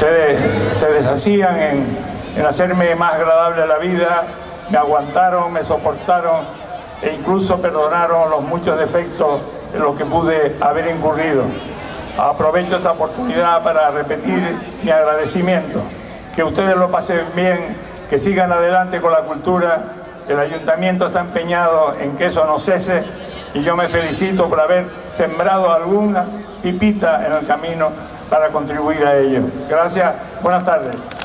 se, se deshacían en, en hacerme más agradable la vida, me aguantaron, me soportaron e incluso perdonaron los muchos defectos en los que pude haber incurrido. Aprovecho esta oportunidad para repetir mi agradecimiento. Que ustedes lo pasen bien, que sigan adelante con la cultura. El ayuntamiento está empeñado en que eso no cese y yo me felicito por haber sembrado alguna pipita en el camino para contribuir a ello. Gracias, buenas tardes.